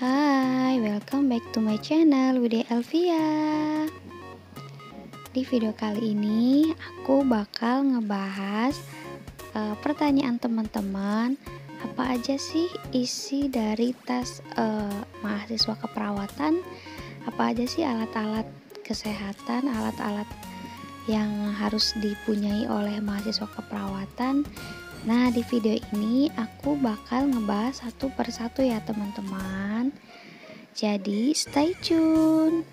Hai, welcome back to my channel Wide Elvia. Di video kali ini aku bakal ngebahas uh, pertanyaan teman-teman apa aja sih isi dari tes uh, mahasiswa keperawatan apa aja sih alat-alat kesehatan alat-alat yang harus dipunyai oleh mahasiswa keperawatan Nah, di video ini aku bakal ngebahas satu persatu ya, teman-teman. Jadi, stay tune.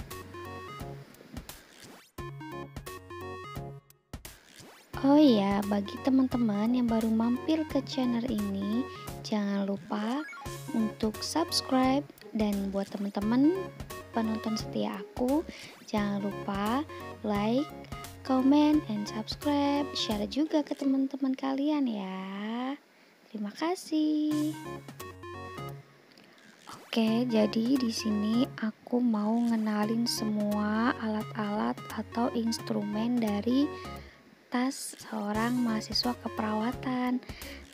Oh iya, bagi teman-teman yang baru mampir ke channel ini, jangan lupa untuk subscribe dan buat teman-teman penonton setia aku, jangan lupa like, comment, and subscribe. Share juga ke teman-teman kalian ya. Terima kasih. Oke, jadi di sini aku mau ngenalin semua alat-alat atau instrumen dari tas seorang mahasiswa keperawatan.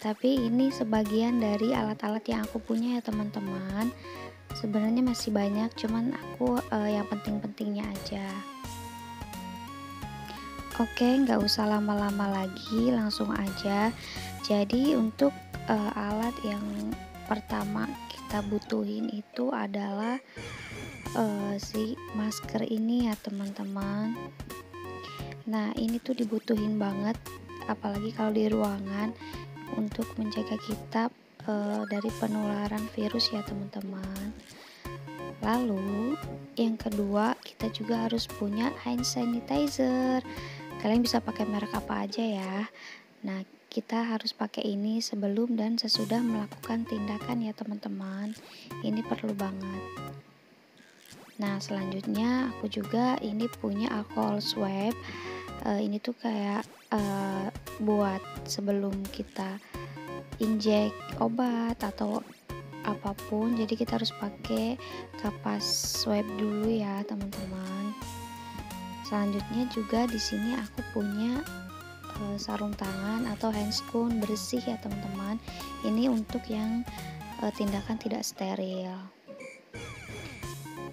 Tapi ini sebagian dari alat-alat yang aku punya ya teman-teman. Sebenarnya masih banyak, cuman aku uh, yang penting-pentingnya aja. Oke, nggak usah lama-lama lagi, langsung aja. Jadi untuk uh, alat yang pertama kita butuhin itu adalah uh, si masker ini ya teman-teman. Nah ini tuh dibutuhin banget, apalagi kalau di ruangan untuk menjaga kita uh, dari penularan virus ya teman-teman. Lalu yang kedua kita juga harus punya hand sanitizer. Kalian bisa pakai merek apa aja ya. Nah kita harus pakai ini sebelum dan sesudah melakukan tindakan ya teman-teman. Ini perlu banget. Nah selanjutnya aku juga ini punya alcohol swab. Uh, ini tuh kayak uh, buat sebelum kita injek obat atau apa pun jadi kita harus pakai kapas swab dulu ya teman-teman. Selanjutnya juga di sini aku punya uh, sarung tangan atau handscoon bersih ya teman-teman. Ini untuk yang uh, tindakan tidak steril.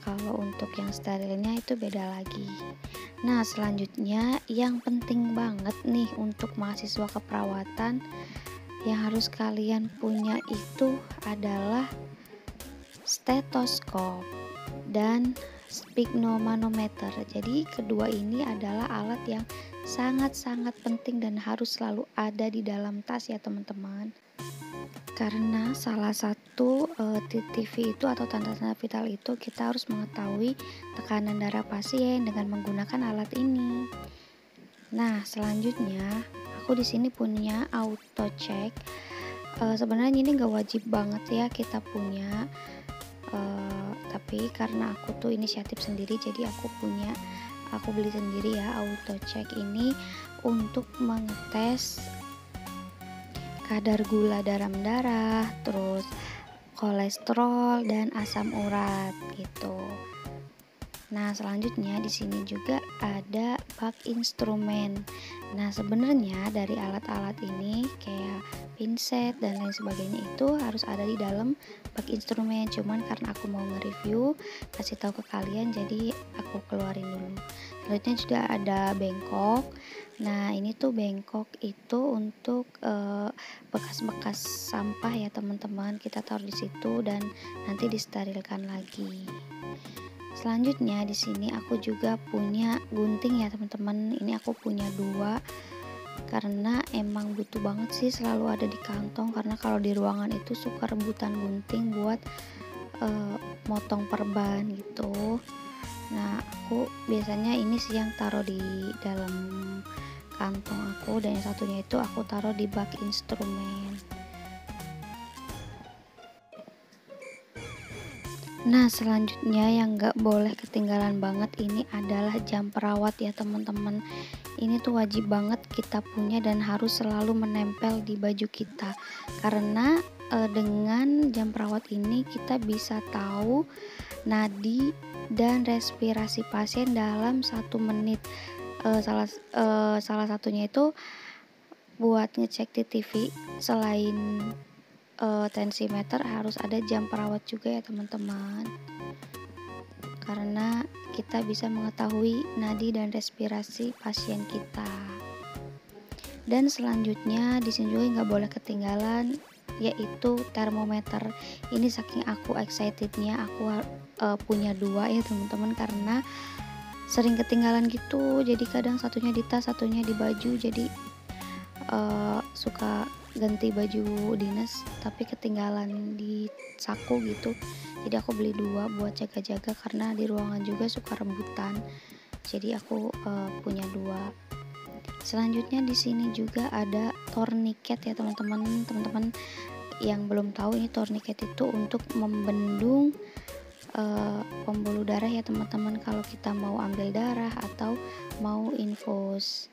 Kalau untuk yang sterilnya itu beda lagi. Nah selanjutnya yang penting banget nih untuk mahasiswa keperawatan yang harus kalian punya itu adalah stetoskop dan sphygmomanometer. Jadi kedua ini adalah alat yang sangat-sangat penting dan harus selalu ada di dalam tas ya teman-teman. Karena salah satu uh, eh, TV itu atau tanda-tanda vital itu kita harus mengetahui tekanan darah pasien dengan menggunakan alat ini. Nah, selanjutnya aku di sini punya auto check. Uh, sebenarnya ini gak wajib banget ya kita punya uh, tapi karena aku tuh inisiatif sendiri jadi aku punya aku beli sendiri ya auto check ini untuk mengetes kadar gula dalam darah terus kolesterol dan asam urat gitu Nah, selanjutnya di sini juga ada bak instrumen. Nah, sebenarnya dari alat-alat ini kayak pinset dan lain sebagainya itu harus ada di dalam bak instrumen. Cuman karena aku mau nge-review, kasih tahu ke kalian jadi aku keluarin dulu. Selanjutnya juga ada bengkok. Nah, ini tuh bengkok itu untuk eh, bekas-bekas sampah ya, teman-teman. Kita taruh di situ dan nanti disterilkan lagi. Selanjutnya di sini aku juga punya gunting ya teman-teman. Ini aku punya dua karena emang butuh banget sih selalu ada di kantong karena kalau di ruangan itu suka rebutan gunting buat uh, motong perban gitu. Nah aku biasanya ini sih yang taruh di dalam kantong aku dan yang satunya itu aku taruh di bak instrumen. Nah selanjutnya yang gak boleh ketinggalan banget ini adalah jam perawat ya teman-teman. Ini tuh wajib banget kita punya dan harus selalu menempel di baju kita. Karena e, dengan jam perawat ini kita bisa tahu nadi dan respirasi pasien dalam satu menit. Uh, salah uh, salah satunya itu buat ngecek di TV selain uh, tensimeter harus ada jam perawat juga ya teman-teman. Karena kita bisa mengetahui nadi dan respirasi pasien kita. Dan selanjutnya di sini juga nggak boleh ketinggalan yaitu termometer. Ini saking aku excitednya aku uh, punya dua ya teman-teman karena sering ketinggalan gitu. Jadi kadang satunya di tas satunya di baju. Jadi uh, suka ganti baju dinas tapi ketinggalan di saku gitu. Jadi aku beli dua buat jaga-jaga karena di ruangan juga suka rebutan. Jadi aku uh, punya dua. Selanjutnya di sini juga ada tourniquet ya teman-teman. Teman-teman yang belum tahu ini tourniquet itu untuk membendung uh, pembuluh darah ya teman-teman. Kalau kita mau ambil darah atau mau infus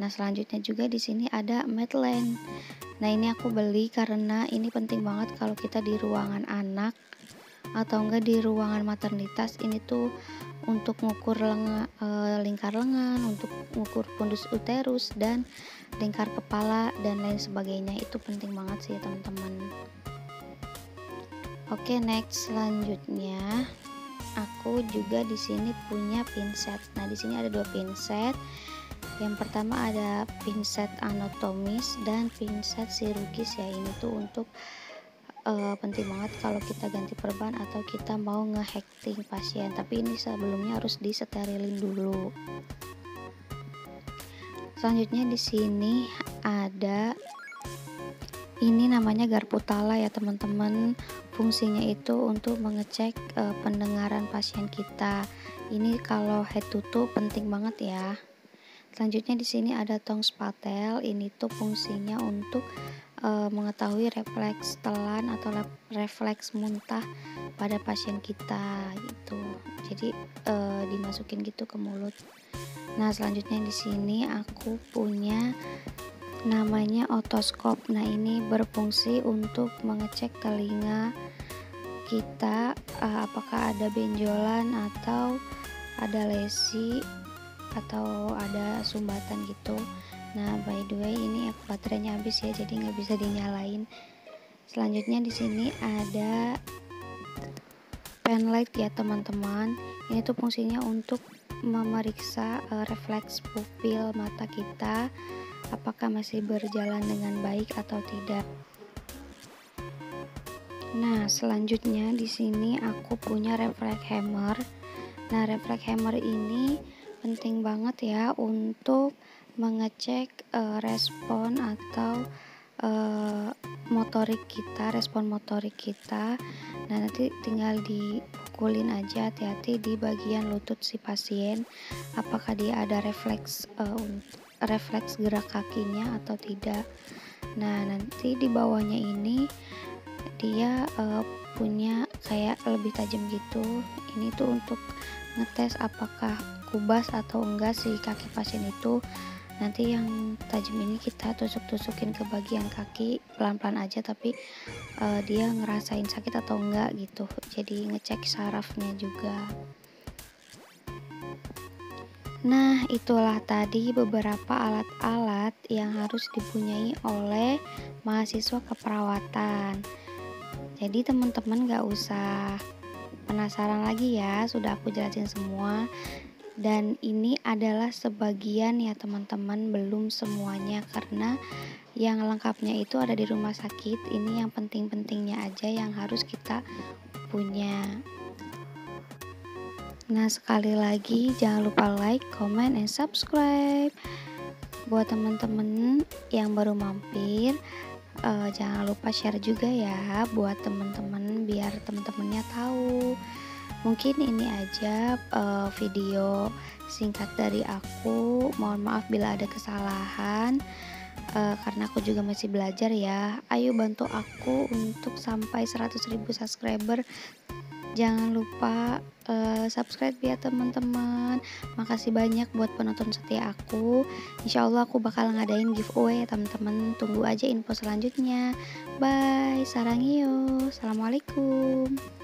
Nah, selanjutnya juga di sini ada Medline. Nah, ini aku beli karena ini penting banget kalau kita di ruangan anak atau enggak di ruangan maternitas ini tuh untuk mengukur e, lingkar lengan, untuk mengukur pundus uterus dan lingkar kepala dan lain sebagainya. Itu penting banget sih, teman-teman. Oke, next selanjutnya aku juga di sini punya pinset. Nah, di sini ada dua pinset. Yang pertama ada pinset anatomis dan pinset chirurgis ya. Ini tuh untuk uh, penting banget kalau kita ganti perban atau kita mau ngehacking pasien. Tapi ini sebelumnya harus disterilin dulu. Selanjutnya di sini ada ini namanya garputala ya teman-teman. Fungsinya itu untuk mengecek uh, pendengaran pasien kita. Ini kalau head tutup penting banget ya selanjutnya di sini ada tong spatel ini tuh fungsinya untuk uh, mengetahui refleks telan atau refleks muntah pada pasien kita gitu. Jadi uh, dimasukin gitu ke mulut. Nah, selanjutnya di sini aku punya namanya otoskop. Nah, ini berfungsi untuk mengecek telinga kita uh, apakah ada benjolan atau ada lesi atau ada sumbatan gitu Nah, by the way ini baterainya habis ya, jadi nggak bisa dinyalain. Selanjutnya di sini ada pen light ya teman-teman. Ini tuh fungsinya untuk memeriksa uh, refleks pupil mata kita apakah masih berjalan dengan baik atau tidak. Nah, selanjutnya di sini aku punya refleks hammer. Nah, refleks hammer ini penting banget ya untuk mengecek uh, respon atau uh, motorik kita, respon motorik kita. Nah, nanti tinggal dipukulin aja hati-hati di bagian lutut si pasien apakah dia ada refleks uh, refleks gerak kakinya atau tidak. Nah, nanti di bawahnya ini dia uh, punya kayak lebih tajam gitu. Ini tuh untuk ngetes apakah kubas atau enggak si kaki pasien itu nanti yang tajam ini kita tusuk-tusukin ke bagian kaki pelan-pelan aja tapi uh, dia ngerasain sakit atau enggak gitu. Jadi ngecek sarafnya juga. Nah, itulah tadi beberapa alat-alat yang harus dipunyai oleh mahasiswa keperawatan. Jadi teman-teman gak usah penasaran lagi ya, sudah aku jelasin semua dan ini adalah sebagian ya teman-teman. Belum semuanya karena yang lengkapnya itu ada di rumah sakit. Ini yang penting-pentingnya aja yang harus kita punya. Nah sekali lagi jangan lupa like, comment, and subscribe. Buat teman-teman yang baru mampir uh, jangan lupa share juga ya buat teman-teman biar teman-temannya tahu Mungkin ini aja uh, video singkat dari aku. Mohon maaf bila ada kesalahan. Uh, karena aku juga masih belajar ya. Ayo bantu aku untuk sampai 100.000 subscriber. Jangan lupa uh, subscribe ya teman-teman. Makasih banyak buat penonton setia aku. Insya Allah aku bakal ngadain giveaway ya teman-teman. Tunggu aja info selanjutnya. Bye, sarangio. Assalamualaikum.